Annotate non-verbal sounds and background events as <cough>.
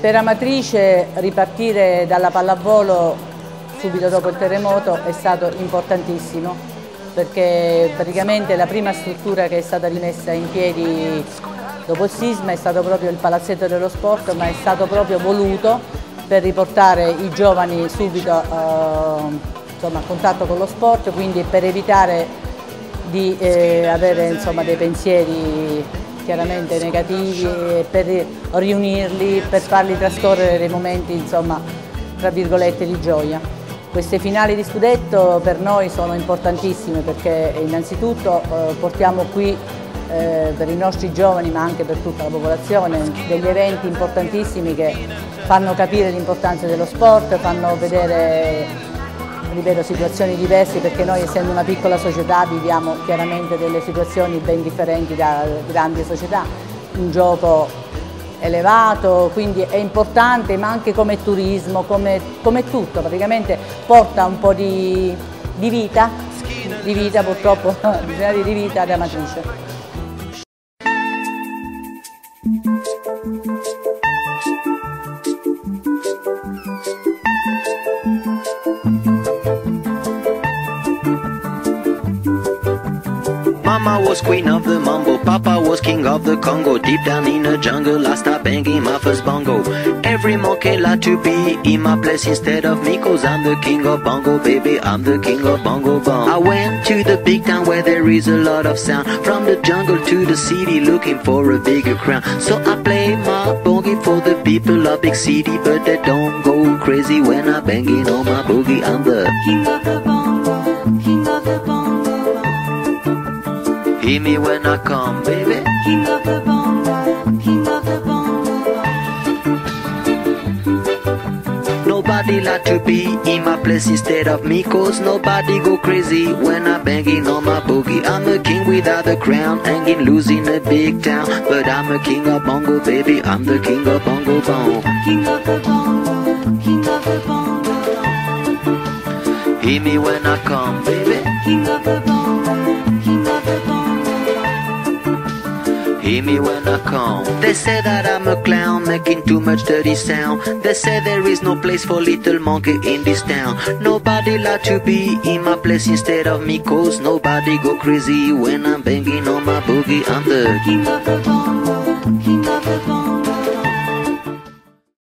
Per Amatrice ripartire dalla pallavolo subito dopo il terremoto è stato importantissimo perché praticamente la prima struttura che è stata rimessa in piedi dopo il sisma è stato proprio il palazzetto dello sport ma è stato proprio voluto per riportare i giovani subito eh, insomma, a contatto con lo sport quindi per evitare di eh, avere insomma, dei pensieri chiaramente negativi per riunirli, per farli trascorrere dei momenti insomma, tra virgolette di gioia. Queste finali di scudetto per noi sono importantissime perché innanzitutto eh, portiamo qui eh, per i nostri giovani ma anche per tutta la popolazione degli eventi importantissimi che fanno capire l'importanza dello sport, fanno vedere ripeto, situazioni diverse perché noi essendo una piccola società viviamo chiaramente delle situazioni ben differenti da grandi società, un gioco elevato, quindi è importante ma anche come turismo, come, come tutto, praticamente porta un po' di, di vita, di vita purtroppo, <laughs> di vita da matrice. Mama was queen of the mambo, Papa was king of the Congo. Deep down in the jungle, I start banging my first bongo. Every monkey like to be in my place instead of me, cause I'm the king of bongo, baby. I'm the king of bongo bong. I went to the big town where there is a lot of sound. From the jungle to the city, looking for a bigger crown. So I play my boogie for the people of big city, but they don't go crazy when I'm banging on my boogie. I'm the king of the bongo, Hear me when I come, baby. King of the bongo, king of the bongo. Nobody like to be in my place instead of me, cause nobody go crazy when I'm banging on my boogie. I'm a king without a crown, hanging loose in a big town. But I'm a king of bongo, baby. I'm the king of bongo bong. King of the bongo, king of the bongo. Hear me when I come, baby. King of the bongo. Hear me when I come. They say that I'm a clown, making too much dirty sound. They say there is no place for little monkey in this town. Nobody like to be in my place instead of me, cause nobody go crazy when I'm banging on my boogie. I'm the king of the bongo, king of the bongo.